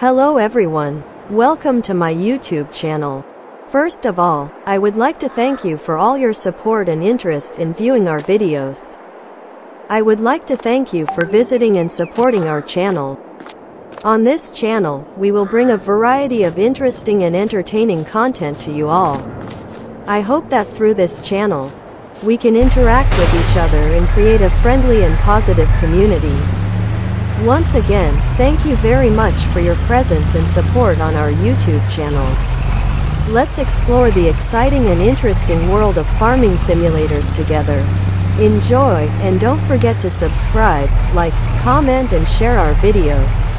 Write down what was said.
Hello everyone. Welcome to my YouTube channel. First of all, I would like to thank you for all your support and interest in viewing our videos. I would like to thank you for visiting and supporting our channel. On this channel, we will bring a variety of interesting and entertaining content to you all. I hope that through this channel, we can interact with each other and create a friendly and positive community. Once again, thank you very much for your presence and support on our YouTube channel. Let's explore the exciting and interesting world of farming simulators together. Enjoy, and don't forget to subscribe, like, comment and share our videos.